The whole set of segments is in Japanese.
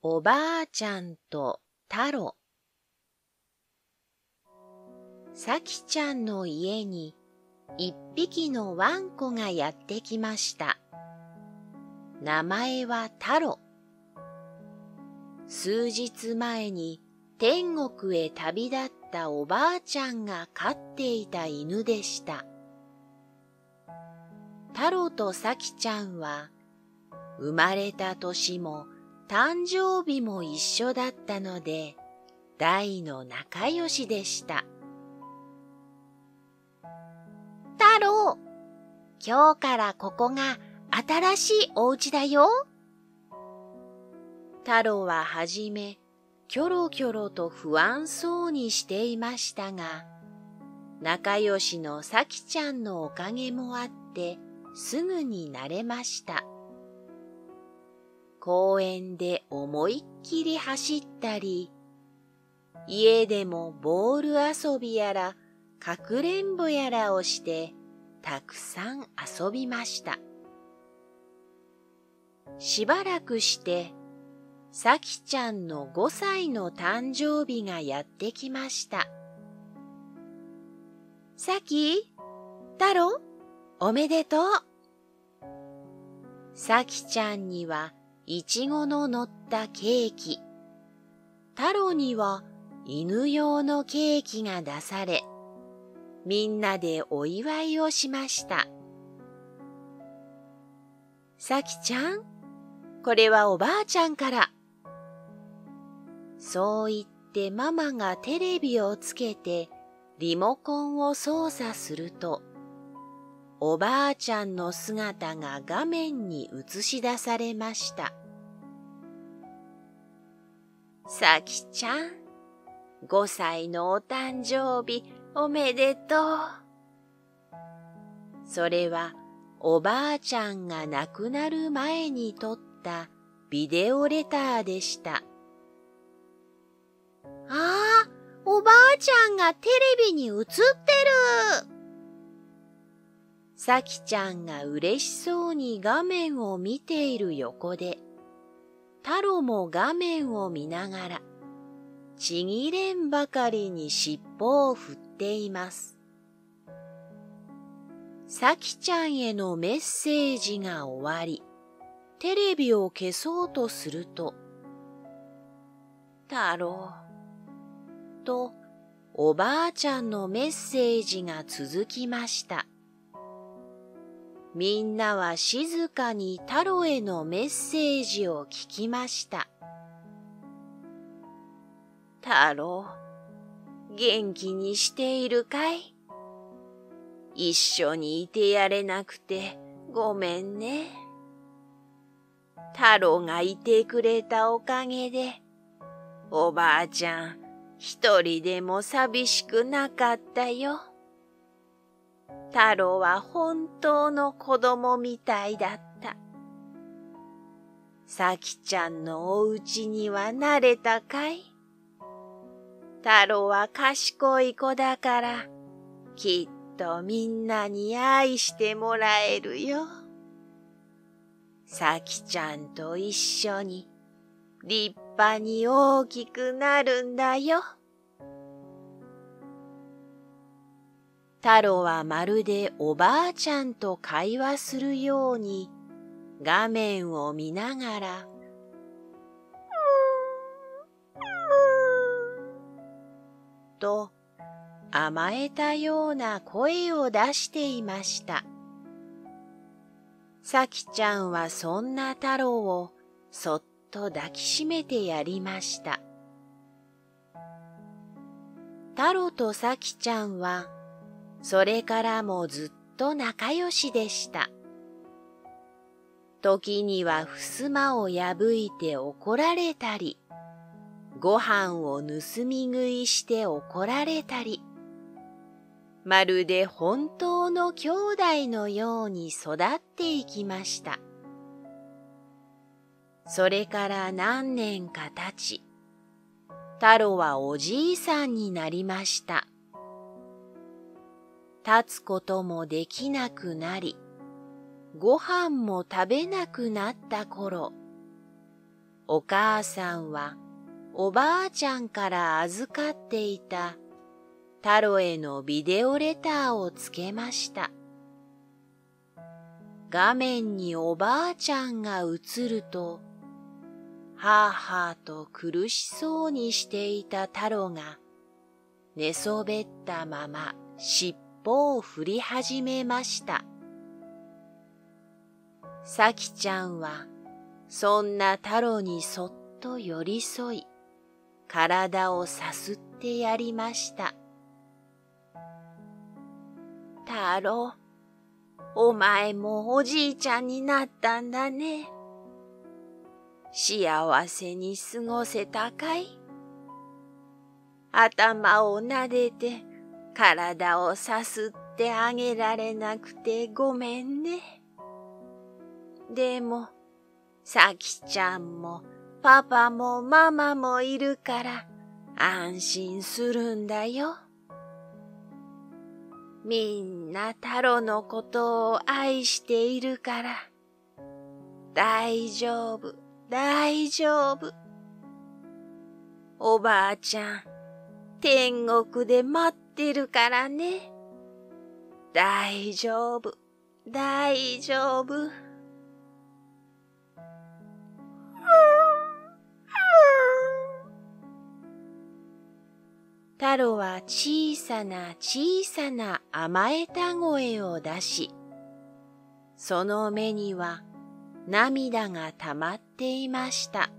おばあちゃんと太郎さきちゃんの家に一匹のワンコがやってきました。名前は太郎。数日前に天国へ旅立ったおばあちゃんが飼っていた犬でした。太郎とさきちゃんは生まれた年も誕生日も一緒だったので大の仲良しでした。太郎、今日からここが新しいお家だよ。太郎ははじめ、キョロキョロと不安そうにしていましたが、仲良しのさきちゃんのおかげもあって、すぐに慣れました。公園で思いっきり走ったり、家でもボール遊びやら、かくれんぼやらをして、たくさん遊びました。しばらくして、さきちゃんの5歳の誕生日がやってきました。さき、太郎、おめでとう。さきちゃんにはいちごの乗ったケーキ、太郎には犬用のケーキが出され、みんなでお祝いをしました。さきちゃん、これはおばあちゃんから。そう言ってママがテレビをつけてリモコンを操作すると、おばあちゃんの姿が画面に映し出されました。さきちゃん、5歳のお誕生日おめでとう。それはおばあちゃんが亡くなる前に撮ったビデオレターでした。ああ、おばあちゃんがテレビに映ってる。さきちゃんが嬉しそうに画面を見ている横で、太郎も画面を見ながら、ちぎれんばかりに尻尾を振っています。さきちゃんへのメッセージが終わり、テレビを消そうとすると、太郎、とおばあちゃんのメッセージが続きました。みんなは静かに太郎へのメッセージを聞きました。太郎、元気にしているかい？一緒にいてやれなくてごめんね。太郎がいてくれたおかげで、おばあちゃん一人でも寂しくなかったよ。太郎は本当の子供みたいだった。さきちゃんのお家には慣れたかい？太郎は賢い子だから、きっとみんなに愛してもらえるよ。さきちゃんと一緒に立派に大きくなるんだよ。太郎はまるでおばあちゃんと会話するように画面を見ながら、と甘えたような声を出していました。さきちゃんはそんな太郎をそっと抱きしめてやりました。太郎とさきちゃんはそれからもずっと仲良しでした。時には襖を破いて怒られたり、ご飯を盗み食いして怒られたり、まるで本当の兄弟のように育っていきました。それから何年か経ち、太郎はおじいさんになりました。立つこともできなくなり、ご飯も食べなくなった頃、お母さんはおばあちゃんから預かっていたタロへのビデオレターをつけました。画面におばあちゃんが映ると、はぁはぁと苦しそうにしていたタロが、寝そべったまま尻尾を振り始めました。さきちゃんは、そんな太郎にそっと寄り添い、体をさすってやりました。太郎、お前もおじいちゃんになったんだね。幸せに過ごせたかい？頭を撫でて体をさすってあげられなくてごめんね。でも、さきちゃんもパパもママもいるから安心するんだよ。みんな太郎のことを愛しているから、大丈夫、大丈夫。おばあちゃん、天国で待ってるからね。大丈夫、大丈夫。太郎は小さな小さな甘えた声を出し、その目には涙がたまっていました。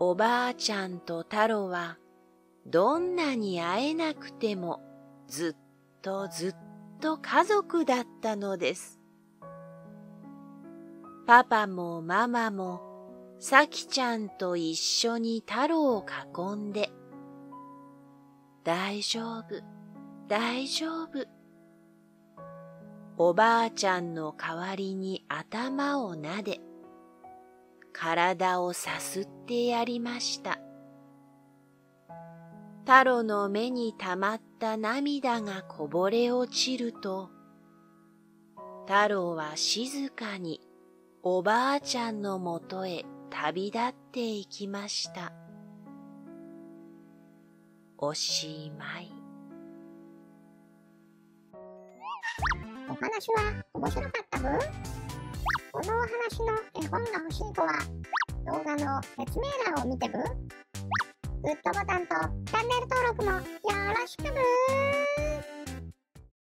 おばあちゃんと太郎はどんなに会えなくてもずっとずっと家族だったのです。パパもママもさきちゃんと一緒に太郎を囲んで、大丈夫、大丈夫。おばあちゃんの代わりに頭をなで、体をさすってやりました。太郎の目にたまった涙がこぼれ落ちると、太郎は静かにおばあちゃんのもとへ旅立っていきました。おしまい。お話は面白かったぶこのお話の絵本が欲しい子は動画の説明欄を見てブグッドボタンとチャンネル登録もよろしくぶ